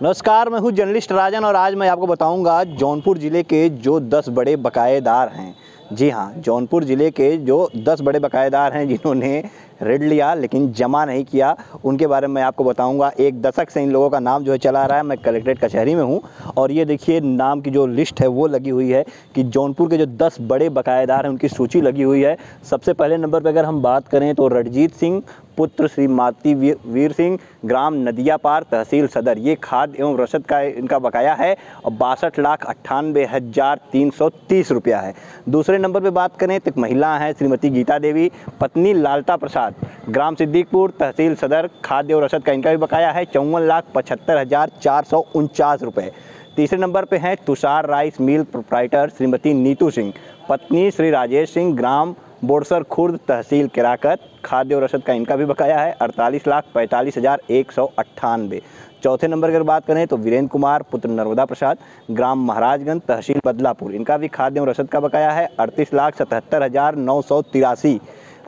नमस्कार, मैं हूँ जर्नलिस्ट राजन और आज मैं आपको बताऊँगा जौनपुर ज़िले के जो 10 बड़े बकायेदार हैं। जी हाँ जौनपुर ज़िले के जो 10 बड़े बकायेदार हैं जिन्होंने ऋण लिया लेकिन जमा नहीं किया, उनके बारे में मैं आपको बताऊँगा। एक दशक से इन लोगों का नाम जो है चला रहा है, मैं कलेक्ट्रेट कचहरी में हूँ और ये देखिए, नाम की जो लिस्ट है वो लगी हुई है कि जौनपुर के जो 10 बड़े बकायेदार हैं, उनकी सूची लगी हुई है। सबसे पहले नंबर पर अगर हम बात करें तो रणजीत सिंह पुत्र श्री माती वीर, सिंह ग्राम नदिया पार तहसील सदर। ये खाद एवं रसद का इनका बकाया है और बासठ लाख अट्ठानवे हज़ार तीन सौ तीस रुपया है। दूसरे नंबर पे बात करें तो महिला हैं श्रीमती गीता देवी पत्नी लालता प्रसाद। ग्राम सिद्दीकपुर तहसील सदर खाद्य और रसद का इनका भी बकाया है चौवन लाख पचहत्तर हज़ार चार सौ उनचास रुपये तीसरे नंबर पे हैं Tushar rice mill proprietor Shrimati Neetu Singh. पत्नी श्री राजेश सिंह ग्राम बोरसर खुर्द तहसील किराकत, खाद्य और रसद का इनका भी बकाया है, अड़तालीस लाख पैंतालीस हज़ार एक सौ अट्ठानवे। चौथे नंबर की अगर बात करें तो वीरेंद्र कुमार, पुत्र नर्मदा प्रसाद, ग्राम महाराजगंज, तहसील बदलापुर। इनका भी खाद्य और रसद का बकाया है, अड़तीस लाख सतहत्तर हज़ार नौ सौ तिरासी।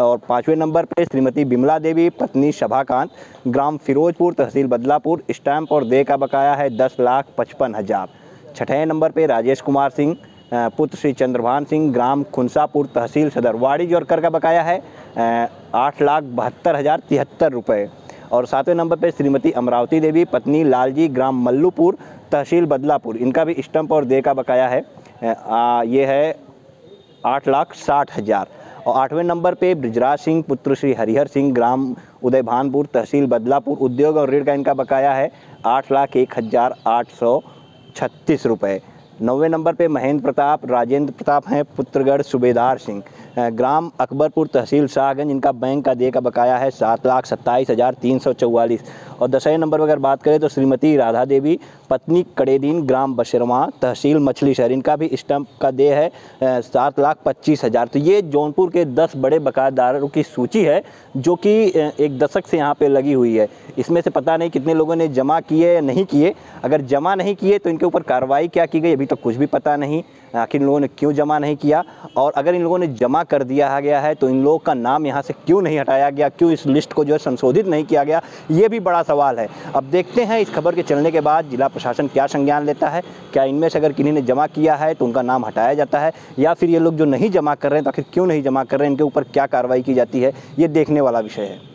और पाँचवें नंबर पर श्रीमती बिमला देवी, पत्नी शभाकांत, ग्राम फिरोजपुर, तहसील बदलापुर, स्टैंप और दे का बकाया है दस लाख पचपन हज़ार। छठे नंबर पर राजेश कुमार सिंह पुत्र श्री चंद्रभान सिंह ग्राम खुनसापुर तहसील सदर वाणिज्य और कर का बकाया है आठ लाख बहत्तर हज़ार तिहत्तर रुपये और सातवें नंबर पर श्रीमती अमरावती देवी पत्नी लालजी ग्राम मल्लूपुर तहसील बदलापुर। इनका भी स्टम्प और दे का बकाया है आ, ये है आठ लाख साठ हज़ार। और आठवें नंबर पे ब्रिजराज सिंह पुत्र श्री हरिहर सिंह ग्राम उदय भानपुर तहसील बदलापुर उद्योग और ऋण का इनका बकाया है आठ लाख एक हज़ार आठ सौ छत्तीस रुपये नौवे नंबर पे महेंद्र प्रताप, राजेंद्र प्रताप हैं, पुत्रगढ़ सुबेदार सिंह। ग्राम अकबरपुर तहसील शाहगंज, इनका बैंक का दे का बकाया है सात लाख सत्ताईस हज़ार तीन सौ चौवालीस। और दसवें नंबर पर अगर बात करें तो श्रीमती राधा देवी, पत्नी कड़ेदीन, ग्राम बशरवा तहसील मछली शहर, इनका भी स्टम्प का दे है सात लाख पच्चीस हज़ार। तो ये जौनपुर के दस बड़े बकायेदारों की सूची है, जो कि एक दशक से यहाँ पे लगी हुई है। इसमें से पता नहीं कितने लोगों ने जमा किए या नहीं किए। अगर जमा नहीं किए तो इनके ऊपर कार्रवाई क्या की गई, अभी तो कुछ भी पता नहीं, आखिर इन लोगों ने क्यों जमा नहीं किया? और अगर इन लोगों ने जमा कर दिया गया है तो इन लोगों का नाम यहाँ से क्यों नहीं हटाया गया? क्यों इस लिस्ट को जो है संशोधित नहीं किया गया? ये भी बड़ा सवाल है। अब देखते हैं इस खबर के चलने के बाद जिला प्रशासन क्या संज्ञान लेता है, क्या इनमें से अगर किन्हीं ने जमा किया है तो उनका नाम हटाया जाता है, या फिर ये लोग जो नहीं जमा कर रहे हैं तो आखिर क्यों नहीं जमा कर रहे हैं, इनके ऊपर क्या कार्रवाई की जाती है, ये देखने वाला विषय है।